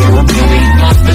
You're a movie,